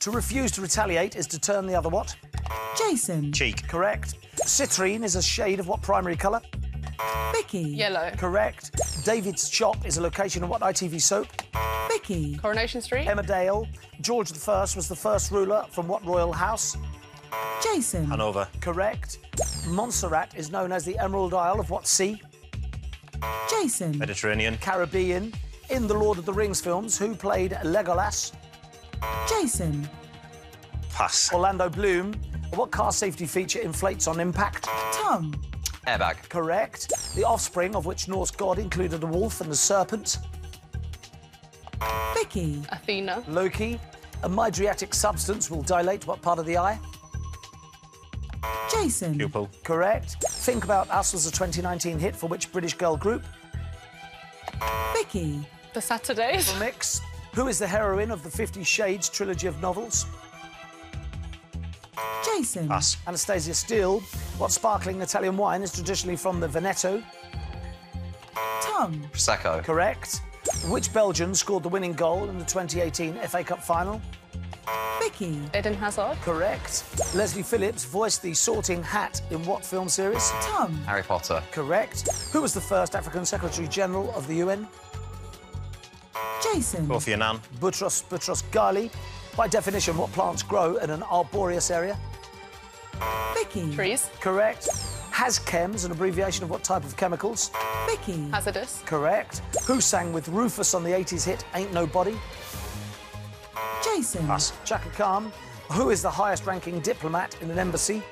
To refuse to retaliate is to turn the other what? Jason. Cheek. Correct. Citrine is a shade of what primary colour? Vicky. Yellow. Correct. David's Shop is a location of what ITV soap? Vicky. Coronation Street. Emmerdale. George I was the first ruler from what royal house? Jason. Hanover. Correct. Montserrat is known as the Emerald Isle of what sea? Jason. Mediterranean. Caribbean. In the Lord of the Rings films, who played Legolas? Jason. Pass. Orlando Bloom. What car safety feature inflates on impact? Tom. Airbag. Correct. The offspring of which Norse god included a wolf and a serpent? Vicky. Athena. Loki. A mydriatic substance will dilate what part of the eye? Jason. Pupil. Correct. Think About Us was a 2019 hit for which British girl group? Vicky. The Saturdays. Mix. Who is the heroine of the Fifty Shades trilogy of novels? Jason. Pass. Anastasia Steele. What sparkling Italian wine is traditionally from the Veneto? Tom. Prosecco. Correct. Which Belgian scored the winning goal in the 2018 FA Cup final? Vicky. Eden Hazard. Correct. Leslie Phillips voiced the sorting hat in what film series? Tom. Harry Potter. Correct. Who was the first African Secretary General of the UN? Jason. Kofi Annan. Boutros Boutros Ghali. By definition, what plants grow in an arboreous area? Vicky. Trees. Correct. Hazchem's, an abbreviation of what type of chemicals? Vicky. Hazardous. Correct. Who sang with Rufus on the 80s hit Ain't Nobody? Jason. Pass. Chaka Khan. Who is the highest ranking diplomat in an embassy?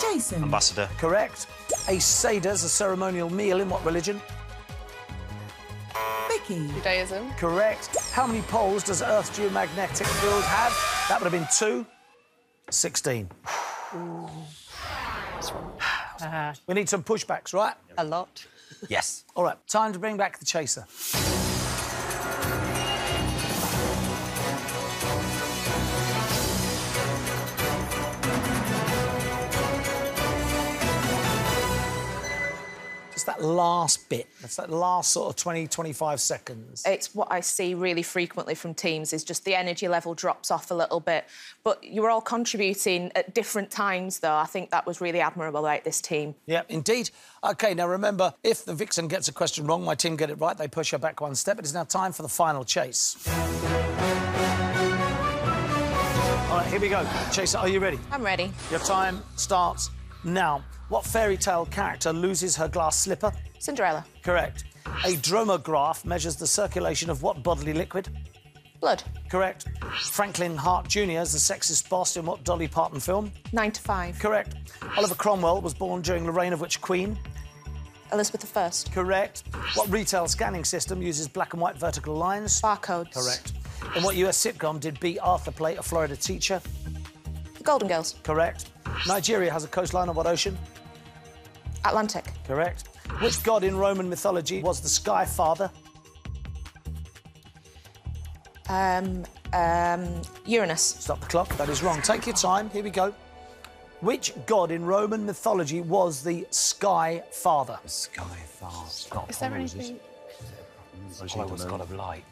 Jason. Ambassador. Correct. A Seder is a ceremonial meal in what religion? Vicky. Judaism. Correct. How many poles does Earth's geomagnetic field have? That would have been two. 16. We need some pushbacks, right? A lot. Yes. All right, time to bring back the chaser. That last bit. That's that last sort of 20, 25 seconds. it's what I see really frequently from teams is just the energy level drops off a little bit. But you were all contributing at different times, though. I think that was really admirable about this team. Yeah, indeed. OK, now remember, if the vixen gets a question wrong, my team get it right, they push her back one step. It is now time for the final chase. All right, here we go. Chaser, are you ready? I'm ready. Your time starts now. What fairy tale character loses her glass slipper? Cinderella. Correct. A dromograph measures the circulation of what bodily liquid? Blood. Correct. Franklin Hart Jr. is the sexist boss in what Dolly Parton film? Nine to five. Correct. Oliver Cromwell was born during the reign of which queen? Elizabeth I. Correct. What retail scanning system uses black and white vertical lines? Barcodes. Correct. In what US sitcom did Bea Arthur play a Florida teacher? The Golden Girls. Correct. Nigeria has a coastline of what ocean? Atlantic. Correct. Which god in Roman mythology was the Sky Father? Um, um, Uranus. Stop the clock. That is wrong. Take your time. Here we go. Which god in Roman mythology was the Sky Father? Sky Father. Is there anything? Apollo was god of light.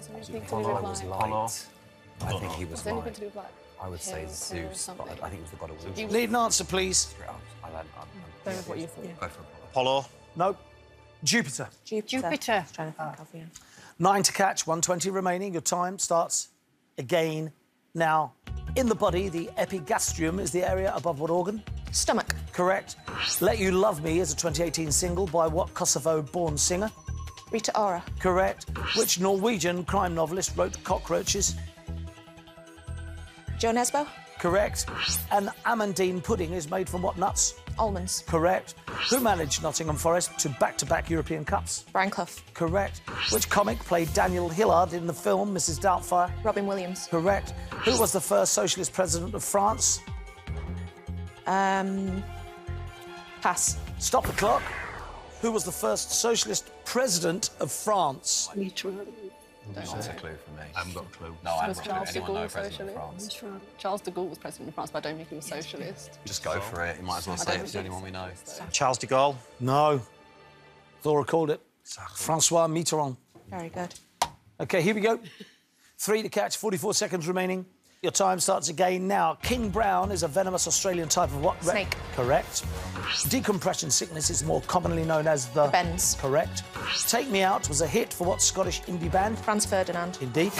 Is there anything to do Apollo with was like? light. I think he was Is there anything light. To do with like? I would say Zeus, but? I I think it was the god of He water. Need an answer, please. I learned- I'm- I'm- Don't know what you thought. Go for Apollo. Apollo. No. Jupiter. Jupiter. Jupiter. Trying to think of, yeah. Nine to catch, 120 remaining. Your time starts again now. In the body, the epigastrium is the area above what organ? Stomach. Correct. Let You Love Me is a 2018 single by what Kosovo born singer? Rita Ora. Correct. Which Norwegian crime novelist wrote Cockroaches? Jo Nesbø. Correct. An amandine pudding is made from what nuts? Almonds. Correct. Who managed Nottingham Forest to back to back European Cups? Brian Clough. Correct. Which comic played Daniel Hillard in the film Mrs. Doubtfire? Robin Williams. Correct. Who was the first socialist president of France? Um, pass. Stop the clock. Who was the first socialist president of France? That's a clue for me. I haven't got a clue. No, I Was haven't. got Charles de Anyone know Gaulle president of socialist? France? Charles de Gaulle was president of France, but I don't think he was a socialist. Just go for it. You might as well I say don't it's the only one we know. Charles de Gaulle. No. Laura called it. Francois Mitterrand. Very good. OK, here we go. Three to catch, 44 seconds remaining. Your time starts again now. King Brown is a venomous Australian type of what? Snake. Correct. Decompression sickness is more commonly known as the... bends. Correct. Take Me Out was a hit for what Scottish indie band? Franz Ferdinand. Indeed.